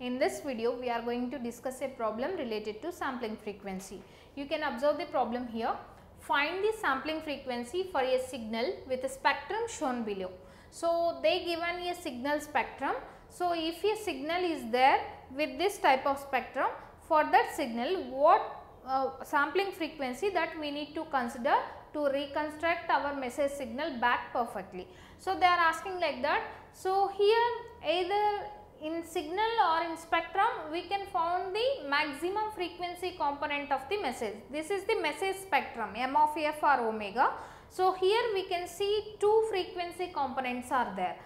In this video, we are going to discuss a problem related to sampling frequency. You can observe the problem here. Find the sampling frequency for a signal with a spectrum shown below. So, they given a signal spectrum. So, if a signal is there with this type of spectrum, for that signal what uh, sampling frequency that we need to consider to reconstruct our message signal back perfectly. So, they are asking like that. So, here either in signal or in spectrum we can found the maximum frequency component of the message. This is the message spectrum m of f or omega. So, here we can see two frequency components are there.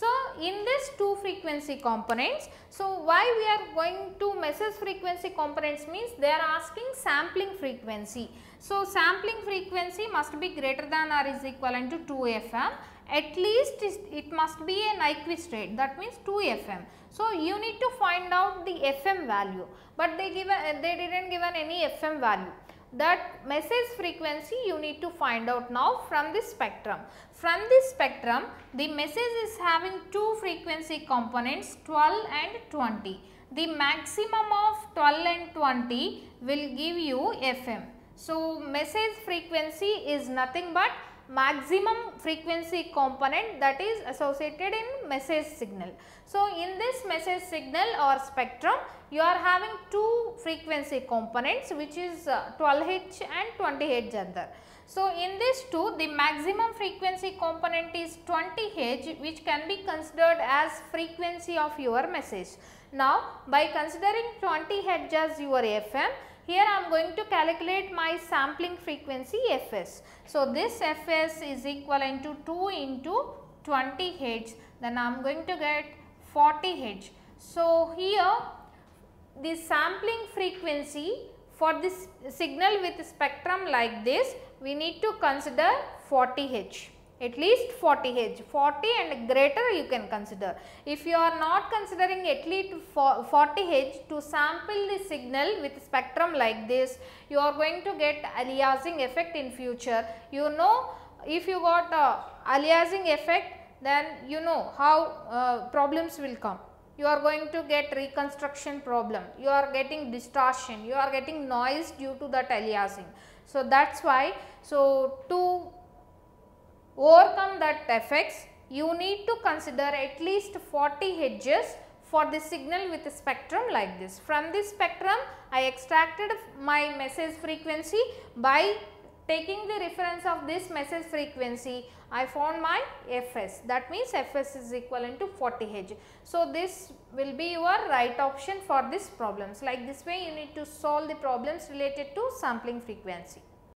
So, in this two frequency components, so why we are going to message frequency components means they are asking sampling frequency. So, sampling frequency must be greater than or is equivalent to 2 FM at least it must be a Nyquist rate that means 2 FM. So, you need to find out the FM value, but they given they did not given any FM value that message frequency you need to find out now from this spectrum. From this spectrum, the message is having two frequency components 12 and 20. The maximum of 12 and 20 will give you FM. So, message frequency is nothing but maximum frequency component that is associated in message signal. So, in this message signal or spectrum you are having two frequency components which is uh, 12 Hz and 20 Hz other. So, in this two the maximum frequency component is 20 Hz which can be considered as frequency of your message. Now, by considering 20 Hz as your FM here I am going to calculate my sampling frequency Fs. So, this Fs is equivalent to 2 into 20 Hz then I am going to get 40 Hz. So, here the sampling frequency for this signal with spectrum like this we need to consider 40 Hz at least 40 Hz, 40 and greater you can consider. If you are not considering at least 40 Hz to sample the signal with spectrum like this, you are going to get aliasing effect in future. You know if you got uh, aliasing effect then you know how uh, problems will come. You are going to get reconstruction problem, you are getting distortion, you are getting noise due to that aliasing. So, that is why, so to overcome that effects, you need to consider at least 40 Hz for the signal with a spectrum like this. From this spectrum, I extracted my message frequency by taking the reference of this message frequency, I found my Fs that means Fs is equivalent to 40 Hz. So, this will be your right option for this problems like this way you need to solve the problems related to sampling frequency.